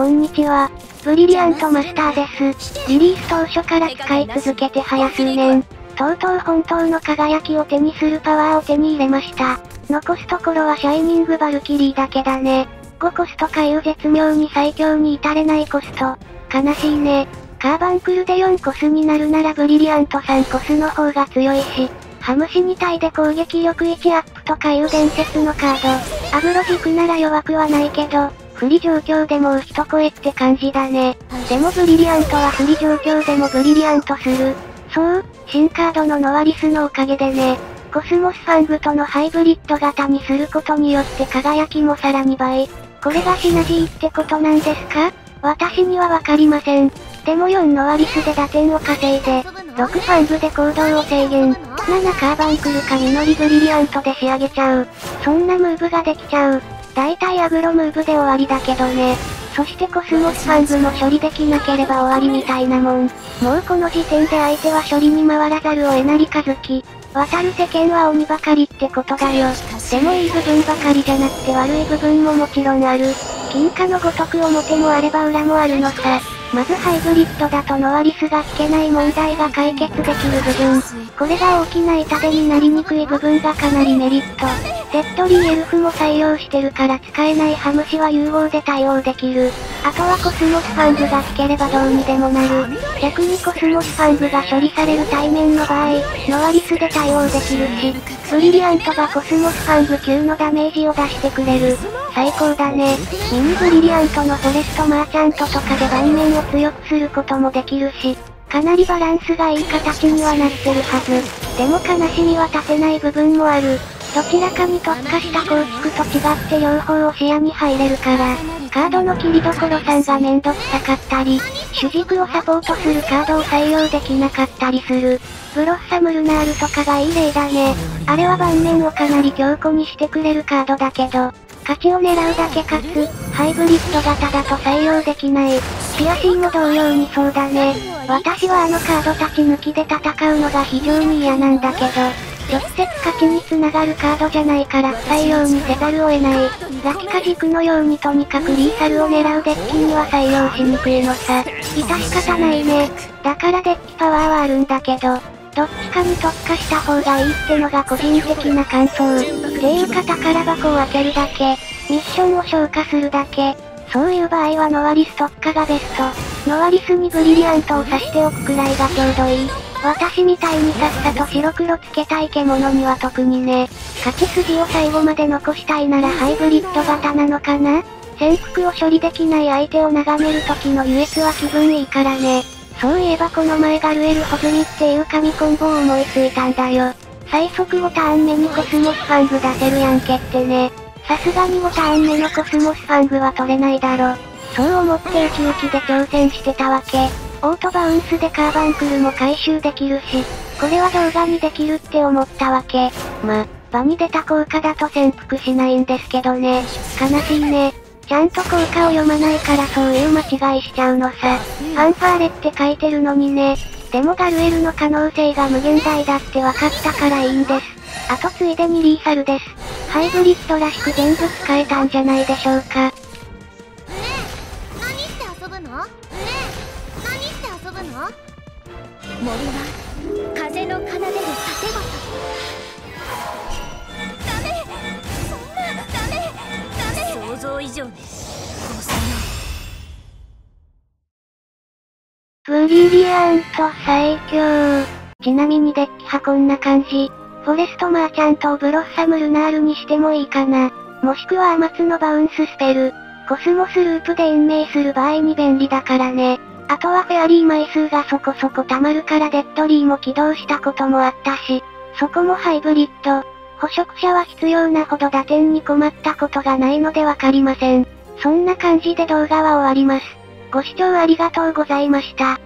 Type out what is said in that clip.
こんにちは。ブリリアントマスターです。リリース当初から使い続けて早数年。とうとう本当の輝きを手にするパワーを手に入れました。残すところはシャイニングバルキリーだけだね。5コストかいう絶妙に最強に至れないコスト。悲しいね。カーバンクルで4コスになるならブリリアント3コスの方が強いし、ハムシ2体で攻撃力1アップとかいう伝説のカード。アブロ軸なら弱くはないけど、不利状況でもう一声って感じだね。でもブリリアントは不利状況でもブリリアントする。そう、新カードのノワリスのおかげでね。コスモスファングとのハイブリッド型にすることによって輝きもさらに倍。これがシナジーってことなんですか？私にはわかりません。でも4ノワリスで打点を稼いで、6ファングで行動を制限、7カーバンクルか実りブリリアントで仕上げちゃう。そんなムーブができちゃう。大体アグロムーブで終わりだけどね。そしてコスモスファングも処理できなければ終わりみたいなもん。もうこの時点で相手は処理に回らざるを得なりかずき。渡る世間は鬼ばかりってことだよ。でもいい部分ばかりじゃなくて悪い部分ももちろんある。金貨のごとく表もあれば裏もあるのさ。まずハイブリッドだとノアリスが引けない問題が解決できる部分。これが大きな痛手になりにくい部分がかなりメリット。デッドリーエルフも採用してるから使えないハムシは融合で対応できる。あとはコスモスファングが引ければどうにでもなる。逆にコスモスファングが処理される対面の場合、ノワリスで対応できるし、ブリリアントがコスモスファング級のダメージを出してくれる。最高だね。ミニブリリアントのフォレストマーチャントとかで盤面を強くすることもできるし、かなりバランスがいい形にはなってるはず。でも悲しみは立てない部分もある。どちらかに特化した構築と違って両方を視野に入れるから、カードの切りどころさんがめんどくさかったり、主軸をサポートするカードを採用できなかったりする。ブロッサムルナールとかがいい例だね。あれは盤面をかなり強固にしてくれるカードだけど、勝ちを狙うだけかつ、ハイブリッド型だと採用できない。シアシーも同様にそうだね。私はあのカードたち抜きで戦うのが非常に嫌なんだけど、直接勝ちに繋がるカードじゃないから不採用にせざるを得ない。ラキカ軸のようにとにかくリーサルを狙うデッキには採用しにくいのさ。致し方ないね。だからデッキパワーはあるんだけど、どっちかに特化した方がいいってのが個人的な感想。っていうか宝箱を開けるだけ、ミッションを消化するだけ。そういう場合はノワリス特化がベスト。ノワリスにブリリアントを刺しておくくらいがちょうどいい。私みたいにさっさと白黒つけたい獣には特にね。勝ち筋を最後まで残したいならハイブリッド型なのかな？潜伏を処理できない相手を眺める時の優越は気分いいからね。そういえばこの前ガルエルホズミっていう神コンボを思いついたんだよ。最速5ターン目にコスモスファング出せるやんけってね。さすがに5ターン目のコスモスファングは取れないだろ。そう思ってウキウキで挑戦してたわけ。オートバウンスでカーバンクルも回収できるし、これは動画にできるって思ったわけ。ま、場に出た効果だと潜伏しないんですけどね。悲しいね。ちゃんと効果を読まないからそういう間違いしちゃうのさ。ファンファーレって書いてるのにね。でもガルエルの可能性が無限大だって分かったからいいんです。あとついでにリーサルです。ハイブリッドらしく全部使えたんじゃないでしょうか。ねえ何して遊ぶの？ねえぶの？森は風の奏でる盾ごとダメそんなダメダメ想像以上ねブリリアント最強。ちなみにデッキはこんな感じ。フォレストマーチャントをブロッサムルナールにしてもいいかな。もしくはアマツのバウンススペル。コスモスループで延命する場合に便利だからね。あとはフェアリー枚数がそこそこ溜まるからデッドリーも起動したこともあったし、そこもハイブリッド。捕食者は必要なほど打点に困ったことがないのでわかりません。そんな感じで動画は終わります。ご視聴ありがとうございました。